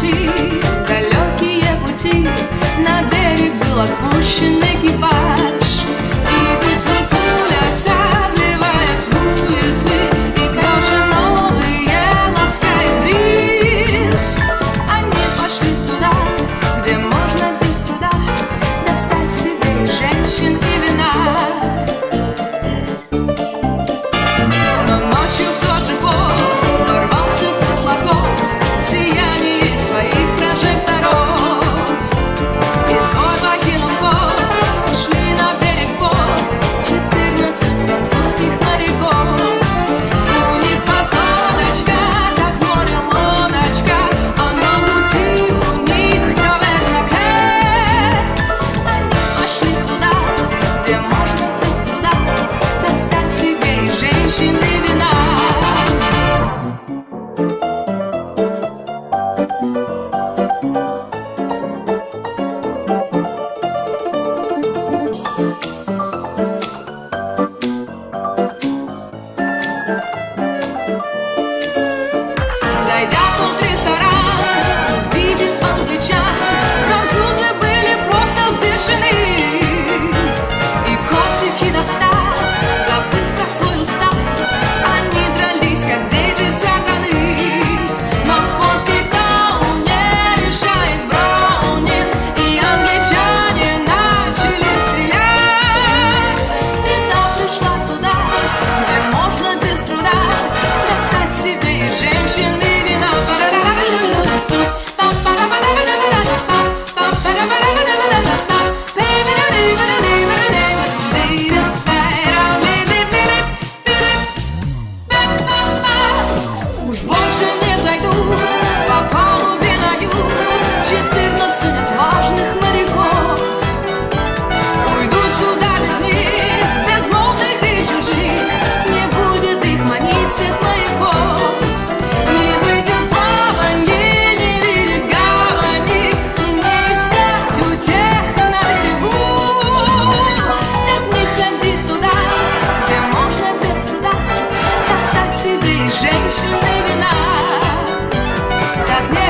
пути, далекие пути, на берег был отпущен экипаж. Yeah.